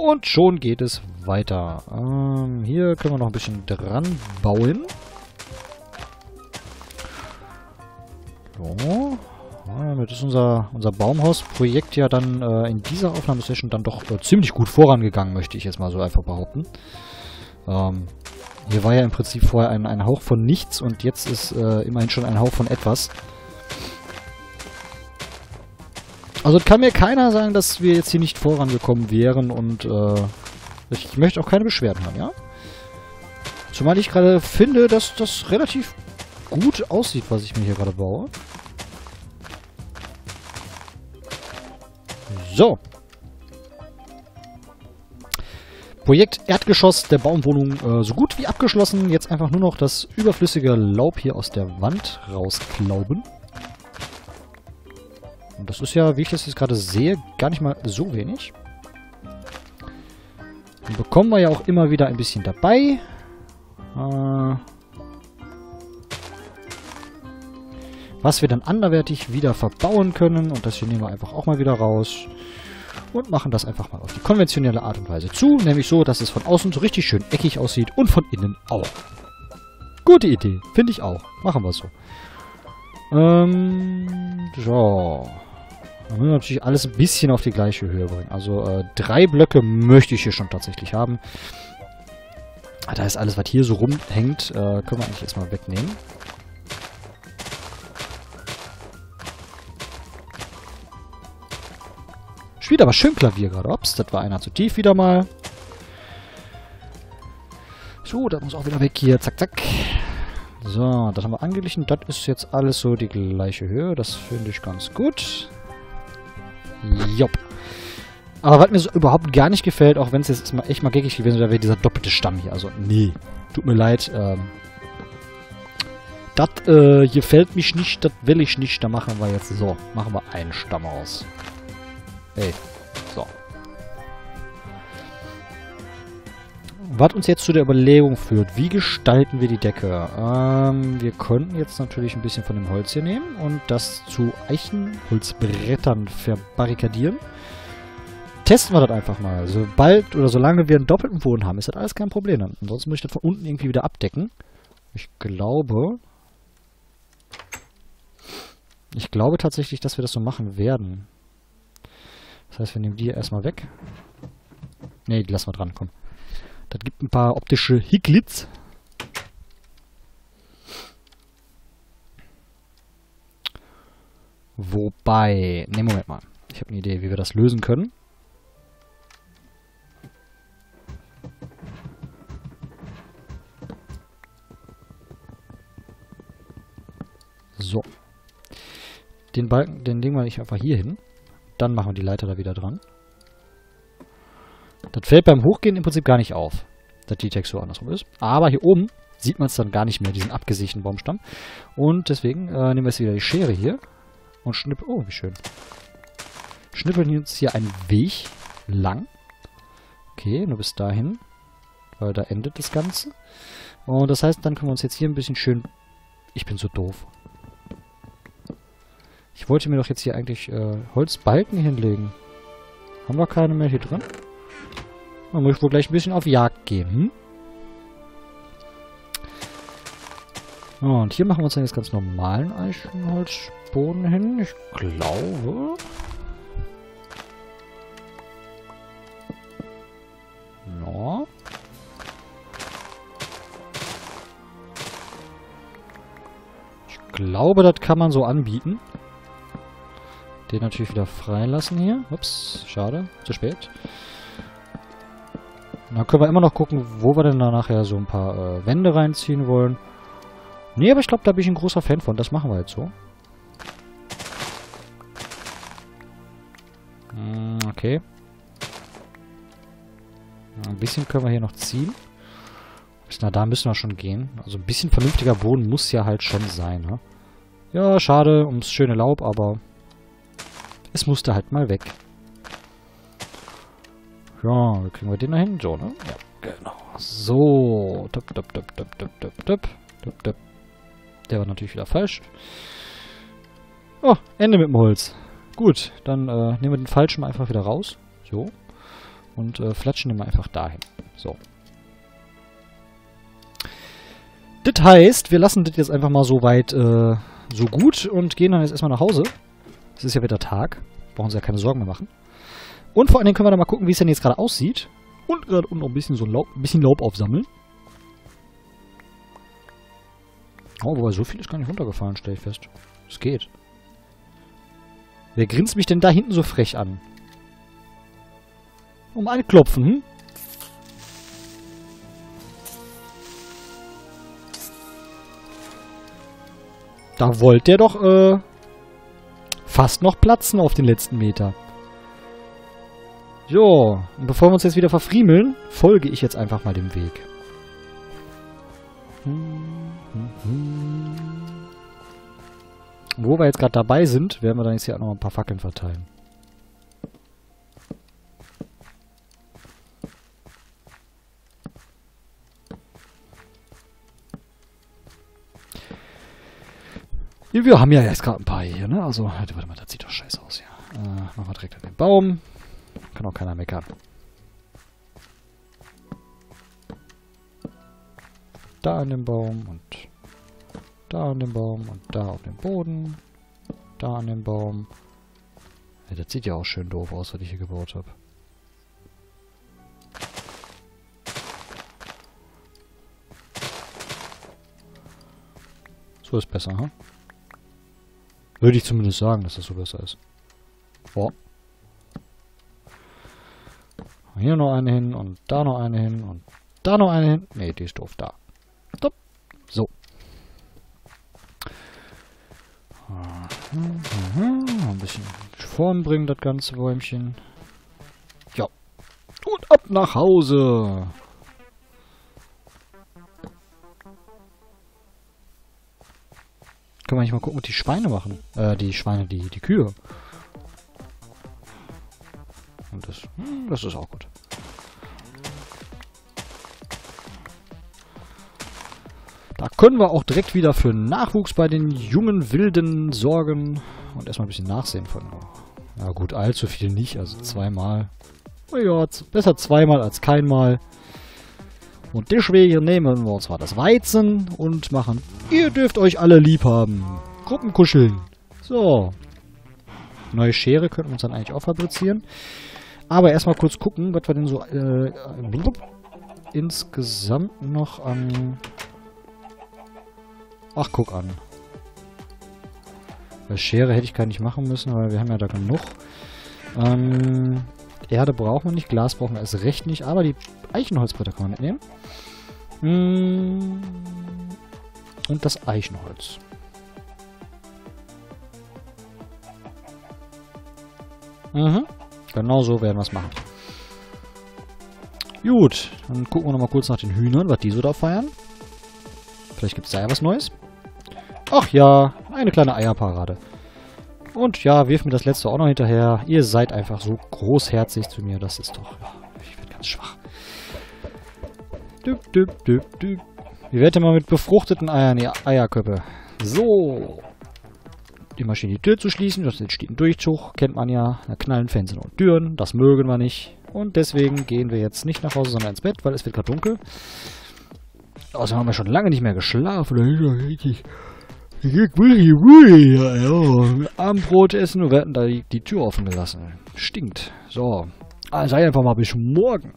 Und schon geht es weiter. Ähm, hier können wir noch ein bisschen dran bauen. So. Ja, damit ist unser, unser Baumhausprojekt ja dann äh, in dieser Aufnahmesession dann doch äh, ziemlich gut vorangegangen, möchte ich jetzt mal so einfach behaupten. Ähm, hier war ja im Prinzip vorher ein, ein Hauch von nichts und jetzt ist äh, immerhin schon ein Hauch von etwas. Also kann mir keiner sagen, dass wir jetzt hier nicht vorangekommen wären und äh, ich möchte auch keine Beschwerden haben, ja? Zumal ich gerade finde, dass das relativ gut aussieht, was ich mir hier gerade baue. So. Projekt Erdgeschoss der Baumwohnung äh, so gut wie abgeschlossen. Jetzt einfach nur noch das überflüssige Laub hier aus der Wand rausklauben. Und das ist ja, wie ich das jetzt gerade sehe, gar nicht mal so wenig. Dann bekommen wir ja auch immer wieder ein bisschen dabei. Äh, was wir dann anderwertig wieder verbauen können. Und das hier nehmen wir einfach auch mal wieder raus. Und machen das einfach mal auf die konventionelle Art und Weise zu. Nämlich so, dass es von außen so richtig schön eckig aussieht und von innen auch. Gute Idee. Finde ich auch. Machen wir so. Ähm, so. Müssen wir natürlich alles ein bisschen auf die gleiche Höhe bringen. Also äh, drei Blöcke möchte ich hier schon tatsächlich haben. Ah, da ist alles, was hier so rumhängt, äh, können wir eigentlich erstmal wegnehmen. Spielt aber schön Klavier gerade. Ups, das war einer zu tief wieder mal. So, das muss auch wieder weg hier. Zack, zack. So, das haben wir angeglichen. Das ist jetzt alles so die gleiche Höhe. Das finde ich ganz gut. Jopp. Aber was mir so überhaupt gar nicht gefällt, auch wenn es jetzt echt mal geckig gewesen wäre, wäre dieser doppelte Stamm hier. Also, nee. Tut mir leid. Ähm, das äh, gefällt mich nicht, das will ich nicht. Da machen wir jetzt so. Machen wir einen Stamm aus. Hey. So. Was uns jetzt zu der Überlegung führt, wie gestalten wir die Decke? Ähm, wir könnten jetzt natürlich ein bisschen von dem Holz hier nehmen und das zu Eichenholzbrettern verbarrikadieren. Testen wir das einfach mal. Sobald oder solange wir einen doppelten Boden haben, ist das alles kein Problem. Ansonsten muss ich das von unten irgendwie wieder abdecken. Ich glaube... Ich glaube tatsächlich, dass wir das so machen werden. Das heißt, wir nehmen die erstmal weg. Ne, die lassen wir dran, komm. Das gibt ein paar optische Hicklits. Wobei... Ne, Moment mal. Ich habe eine Idee, wie wir das lösen können. So. Den Balken, den legen wir nicht einfach hier hin. Dann machen wir die Leiter da wieder dran. Das fällt beim Hochgehen im Prinzip gar nicht auf, dass die Textur andersrum ist. Aber hier oben sieht man es dann gar nicht mehr, diesen abgesicherten Baumstamm. Und deswegen äh, nehmen wir jetzt wieder die Schere hier und schnippeln... Oh, wie schön. Schnippeln uns hier einen Weg lang. Okay, nur bis dahin. Weil da endet das Ganze. Und das heißt, dann können wir uns jetzt hier ein bisschen schön... Ich bin so doof. Ich wollte mir doch jetzt hier eigentlich äh, Holzbalken hinlegen. Haben wir keine mehr hier drin? Dann muss wohl gleich ein bisschen auf Jagd gehen, hm? Und hier machen wir uns dann jetzt ganz normalen Eichenholzboden hin. Ich glaube... Ich glaube, das kann man so anbieten. Den natürlich wieder freilassen hier. Ups, schade. Zu spät. Dann können wir immer noch gucken, wo wir denn da nachher so ein paar äh, Wände reinziehen wollen. Nee, aber ich glaube, da bin ich ein großer Fan von. Das machen wir jetzt so. Hm, okay. Ein bisschen können wir hier noch ziehen. Na, da müssen wir schon gehen. Also ein bisschen vernünftiger Boden muss ja halt schon sein, ne? Ja, schade ums schöne Laub, aber es musste halt mal weg. Ja, kriegen wir den da hin? So, ne? Ja, genau. So. Top, top, top, top, top, top, top. Top, top. Der war natürlich wieder falsch. Oh, Ende mit dem Holz. Gut, dann äh, nehmen wir den falschen mal einfach wieder raus. So. und äh, flatschen den mal einfach dahin. So. Das heißt, wir lassen das jetzt einfach mal so weit äh, so gut und gehen dann jetzt erstmal nach Hause. Es ist ja wieder Tag. Brauchen Sie ja keine Sorgen mehr machen. Und vor allen Dingen können wir dann mal gucken, wie es denn jetzt gerade aussieht. Und gerade unten noch ein bisschen so Laub, ein bisschen Laub aufsammeln. Oh, wobei so viel ist gar nicht runtergefallen, stelle ich fest. Es geht. Wer grinst mich denn da hinten so frech an? Um ein Klopfen, hm? Da wollte der doch, äh, fast noch platzen auf den letzten Meter. Jo, und bevor wir uns jetzt wieder verfriemeln, folge ich jetzt einfach mal dem Weg. Wo wir jetzt gerade dabei sind, werden wir dann jetzt hier auch noch ein paar Fackeln verteilen. Wir haben ja jetzt gerade ein paar hier, ne? Also, warte mal, das sieht doch scheiße aus hier. Äh, machen wir direkt an den Baum. Kann auch keiner meckern. Da an dem Baum und da an dem Baum und da auf dem Boden. Da an dem Baum. Ja, das sieht ja auch schön doof aus, was ich hier gebaut habe. So ist besser? Huh? Würde ich zumindest sagen, dass das so besser ist. Boah. Hier noch eine hin und da noch eine hin und da noch eine hin. Ne, die ist doof. Da. Stopp. So. Ein bisschen Form bringen, das ganze Bäumchen. Ja. Und ab nach Hause. Können wir nicht mal gucken, was die Schweine machen. Äh, die Schweine, die, die Kühe. Das, hm, das ist auch gut. Da können wir auch direkt wieder für Nachwuchs bei den jungen Wilden sorgen. Und erstmal ein bisschen nachsehen von. Ja gut, allzu viel nicht, also zweimal. Ja, besser zweimal als keinmal. Und deswegen nehmen wir uns mal das Weizen und machen, ihr dürft euch alle lieb haben. Gruppenkuscheln. So. Neue Schere könnten wir uns dann eigentlich auch fabrizieren. Aber erstmal kurz gucken, was wir denn so äh, insgesamt noch an... Ach, guck an. Bei Schere hätte ich gar nicht machen müssen, weil wir haben ja da genug. Ähm, Erde brauchen wir nicht, Glas brauchen wir erst recht nicht, aber die Eichenholzbretter kann man mitnehmen. Hm. Und das Eichenholz. Mhm. Genau so werden wir es machen. Gut, dann gucken wir nochmal kurz nach den Hühnern, was die so da feiern. Vielleicht gibt es da ja was Neues. Ach ja, eine kleine Eierparade. Und ja, wirf mir das letzte auch noch hinterher. Ihr seid einfach so großherzig zu mir. Das ist doch... Ich werde ganz schwach. Düb, düb, düb, düb. Wie werde mal mit befruchteten Eiern, ihr Eierköppe. So. Die Maschine die Tür zu schließen. Das entsteht ein Durchzug. Kennt man ja. Da knallen Fenster und Türen. Das mögen wir nicht. Und deswegen gehen wir jetzt nicht nach Hause, sondern ins Bett, weil es wird gerade dunkel. Außerdem haben wir schon lange nicht mehr geschlafen. Richtig... Will hier Ruhe, ja. Abendbrot essen und werden da die, die Tür offen gelassen. Stinkt. So. Also sei einfach mal bis morgen.